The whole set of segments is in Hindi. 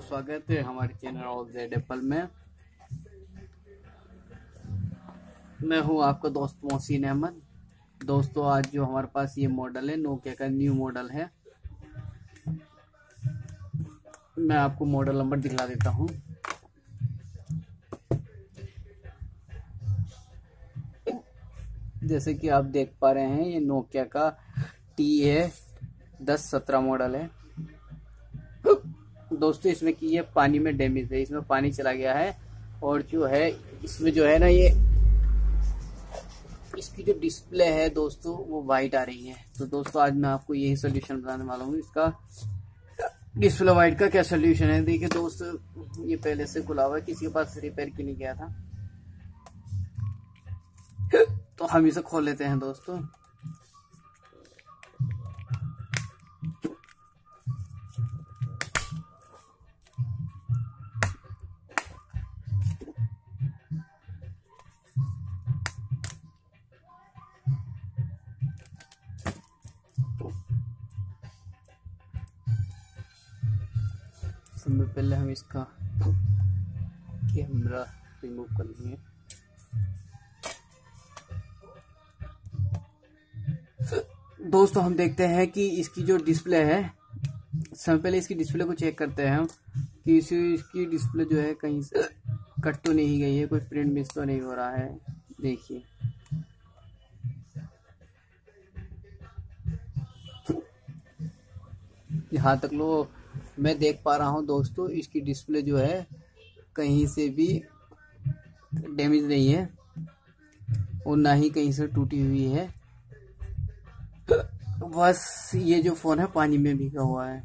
स्वागत है हमारे चैनल ऑल जेड एप्पल में। मैं हूँ आपका दोस्त मोहसिन अहमद। दोस्तों, आज जो हमारे पास ये मॉडल है नोकिया का न्यू मॉडल है। मैं आपको मॉडल नंबर दिखला देता हूँ। जैसे कि आप देख पा रहे हैं, ये नोकिया का टी है दस सत्रह मॉडल है। दोस्तों, इसमें की ये पानी में डैमेज है, इसमें पानी चला गया है और जो है, इसमें जो है ना ये, इसकी जो डिस्प्ले है दोस्तों, वो वाइट आ रही है। तो दोस्तों, आज मैं आपको यही सोल्यूशन बताने वाला हूँ। इसका डिस्प्ले वाइट का क्या सोल्यूशन है? देखिए दोस्तों, ये पहले से खुला हुआ है, किसी के पास रिपेयर के लिए गया था। तो हम इसे खोल लेते हैं दोस्तों। सबसे पहले हम इसका कैमरा रिमूव कर लेंगे। दोस्तों, हम देखते हैं कि इसकी जो डिस्प्ले है सबसे पहले इसकी डिस्प्ले को चेक करते हैं हम कि इसी, इसकी डिस्प्ले जो है कहीं से कट तो नहीं गई है, कोई प्रिंट मिस तो नहीं हो रहा है। देखिए। यहाँ तक लो मैं देख पा रहा हूँ दोस्तों, इसकी डिस्प्ले जो है, कहीं से भी डैमेज नहीं है और ना ही कहीं से टूटी हुई है। बस ये जो फ़ोन है, पानी में भीगा हुआ है।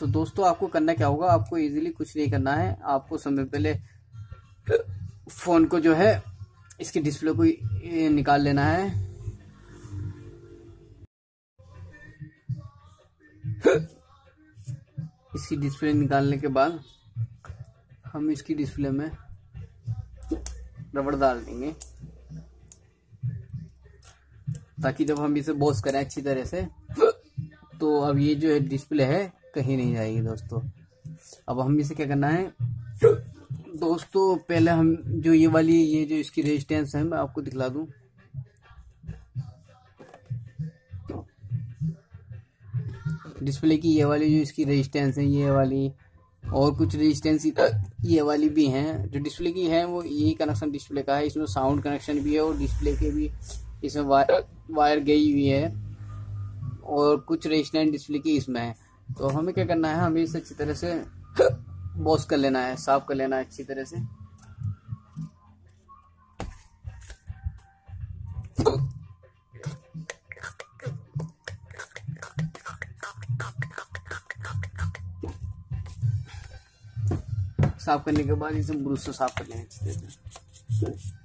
तो दोस्तों, आपको करना क्या होगा? आपको इजीली कुछ नहीं करना है। आपको समय पहले फ़ोन को जो है, इसकी डिस्प्ले को निकाल लेना है। इसकी डिस्प्ले निकालने के बाद हम इसकी डिस्प्ले में रबड़ डाल देंगे। ताकि जब हम इसे बॉस करें अच्छी तरह से तो अब ये जो है डिस्प्ले है, कहीं नहीं जाएगी दोस्तों। अब हम इसे क्या करना है? दोस्तों, पहले हम जो ये वाली, ये जो इसकी रेजिस्टेंस है, मैं आपको दिखला दूँ। डिस्प्ले की ये वाली जो इसकी रेजिस्टेंस है, ये वाली, और कुछ रेजिस्टेंस ये वाली भी हैं। जो डिस्प्ले की है, वो यही कनेक्शन डिस्प्ले का है। इसमें साउंड कनेक्शन भी है और डिस्प्ले के भी इसमें वायर वायर गई हुई है। और कुछ रेजिस्टेंस डिस्प्ले की इसमें है। तो हमें क्या करना है? हमें इसे अच्छी तरह से वॉश कर लेना है, साफ़ कर लेना है अच्छी तरह से। साफ़ करने के बाद इसे ब्रूस से साफ़ कर लेना अच्छी तरह से।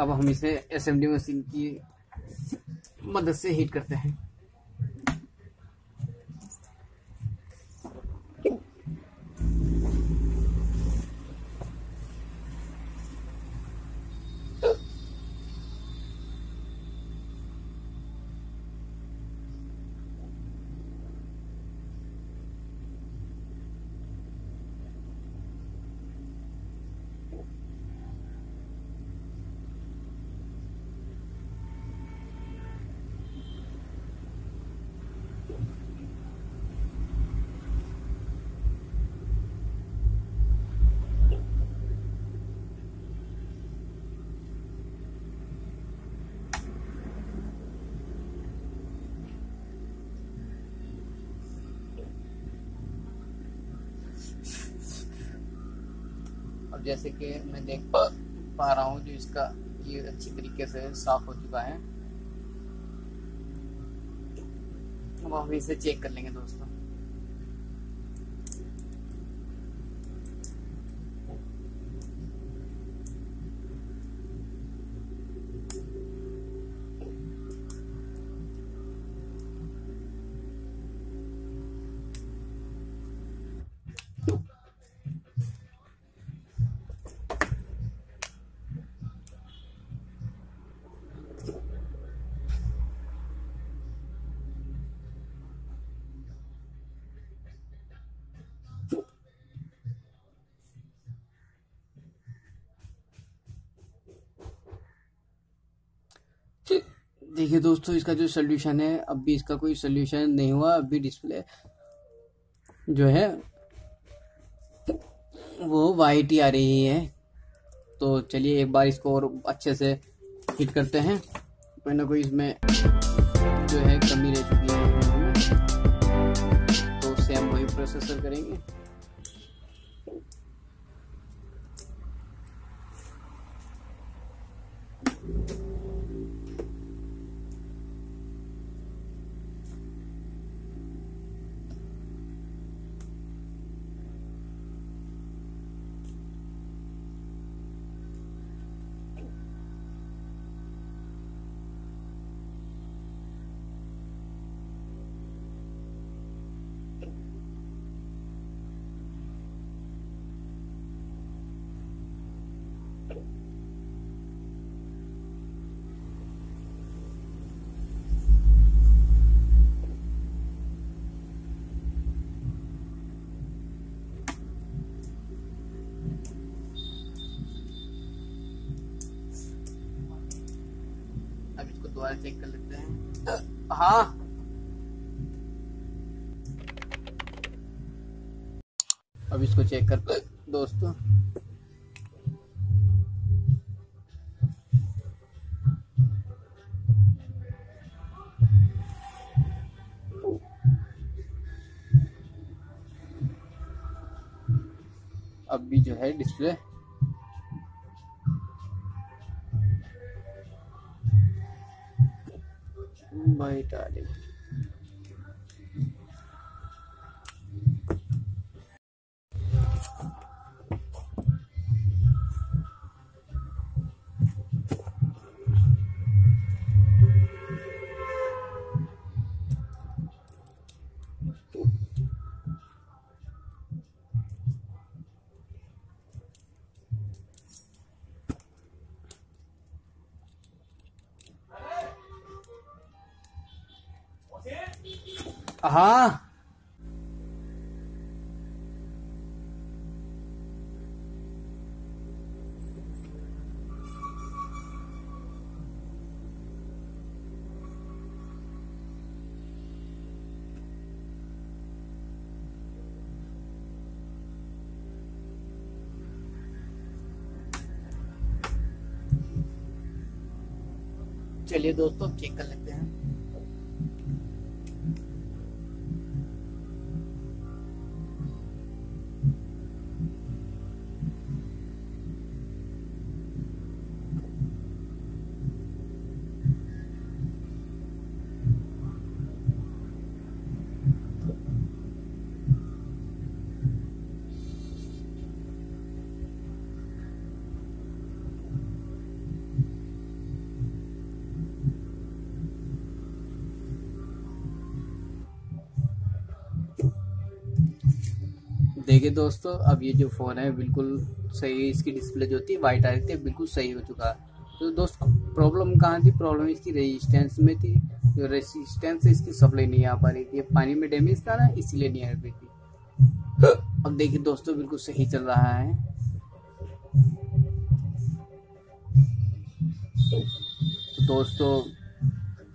अब हम इसे असेंबली मशीन की मदद से हीट करते हैं। अब जैसे कि मैं देख पा, पा रहा हूँ जो इसका ये अच्छी तरीके से साफ़ हो चुका है। अब हम इसे चेक कर लेंगे दोस्तों। देखिए दोस्तों, इसका जो सोल्यूशन है अब भी इसका कोई सोल्यूशन नहीं हुआ, अभी डिस्प्ले जो है, वो वाइट ही आ रही है। तो चलिए एक बार इसको और अच्छे से हिट करते हैं। कोई ना कोई इसमें जो है कमी रह चुकी है। तो सेम वही प्रोसेसर करेंगे। दोबारा चेक कर लेते हैं। हाँ। अब इसको चेक कर दोस्तों। अब भी जो है डिस्प्ले My Italy. हाँ। चलिए दोस्तों चेक कर लेते हैं। देखिए दोस्तों, अब ये जो फ़ोन है, बिल्कुल सही इसकी डिस्प्ले जो थी वाइट आ रही थी बिल्कुल सही हो चुका। तो दोस्त प्रॉब्लम कहाँ थी? प्रॉब्लम इसकी रेजिस्टेंस में थी। जो रेजिस्टेंस इसकी सप्लाई नहीं आ पा रही थी। पानी में डैमेज था ना, इसीलिए नहीं आ रही थी। अब देखिए दोस्तों, बिल्कुल सही चल रहा है। तो दोस्तों,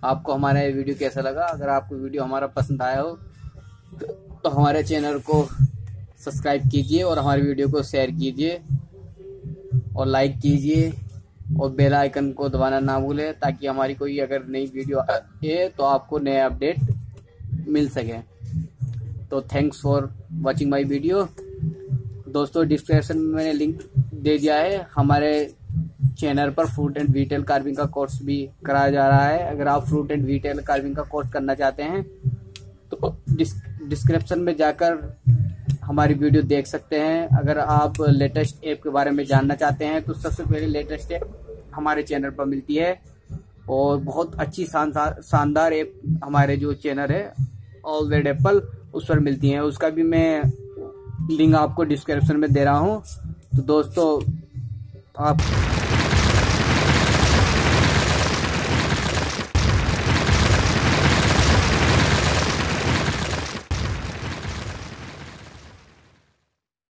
आपको हमारा ये वीडियो कैसा लगा? अगर आपको वीडियो हमारा पसंद आया हो तो हमारे चैनल को सब्सक्राइब कीजिए और हमारी वीडियो को शेयर कीजिए और लाइक कीजिए और बेल आइकन को दबाना ना भूलें ताकि हमारी कोई अगर नई वीडियो आए तो आपको नया अपडेट मिल सके। तो thanks for watching my video दोस्तों डिस्क्रिप्शन में मैंने लिंक दे दिया है। हमारे चैनल पर फ्रूट एंड वीटेल कार्विंग का कोर्स भी कराया जा रहा है। अगर आप फ्रूट एंड वीटेल कार्विंग का कोर्स करना चाहते हैं तो डिस्क्रिप्शन में जाकर हमारी वीडियो देख सकते हैं। अगर आप लेटेस्ट ऐप के बारे में जानना चाहते हैं तो सबसे पहले लेटेस्ट ऐप हमारे चैनल पर मिलती है। और बहुत अच्छी शानदार ऐप हमारे जो चैनल है ऑल वेड एप्पल उस पर मिलती हैं। उसका भी मैं लिंक आपको डिस्क्रिप्शन में दे रहा हूँ। तो दोस्तों, आप